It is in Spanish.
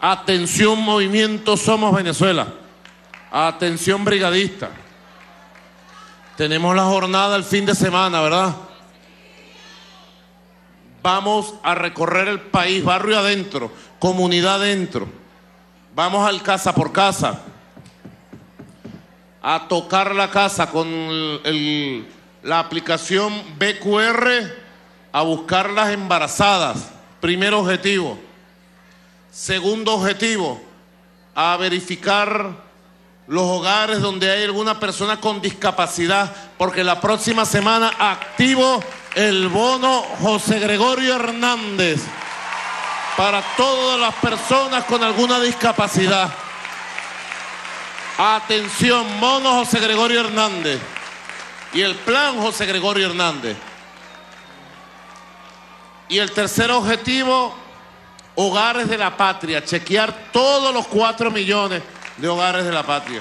Atención movimiento Somos Venezuela. Atención brigadista. Tenemos la jornada el fin de semana, ¿verdad? Vamos a recorrer el país, barrio adentro, comunidad adentro. Vamos al casa por casa, a tocar la casa con la aplicación BQR, a buscar las embarazadas. Primer objetivo. Segundo objetivo, a verificar los hogares donde hay alguna persona con discapacidad, porque la próxima semana activo el bono José Gregorio Hernández para todas las personas con alguna discapacidad. Atención, mono José Gregorio Hernández y el plan José Gregorio Hernández. Y el tercer objetivo, hogares de la patria, chequear todos los cuatro millones de hogares de la patria.